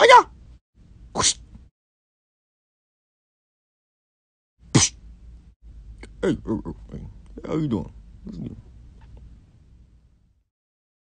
Oh yeah. Hey, hey, how you doing?